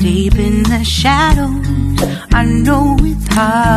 deep in the shadows. I know it's hard